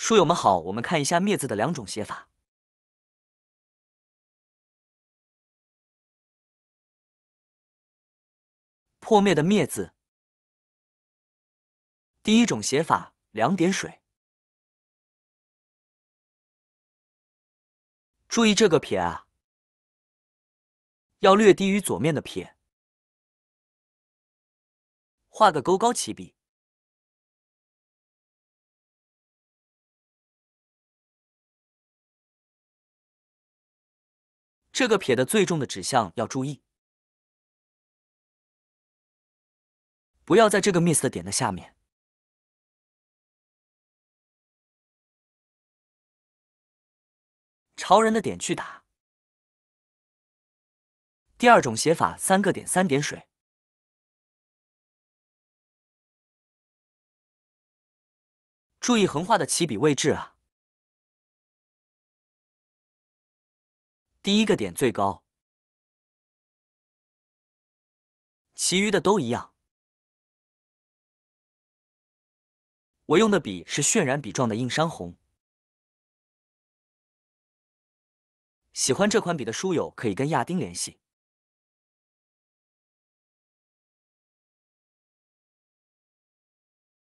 书友们好，我们看一下“灭”字的两种写法。破灭的“灭”字，第一种写法，两点水。注意这个撇啊，要略低于左面的撇。画个勾高起笔。这个撇的最重的指向要注意，不要在这个 miss 的点的下面。朝人的点去打。第二种写法，三个点三点水。注意横画的起笔位置啊。第一个点最高，其余的都一样。我用的笔是渲染笔状的映山红，喜欢这款笔的书友可以跟亚丁联系。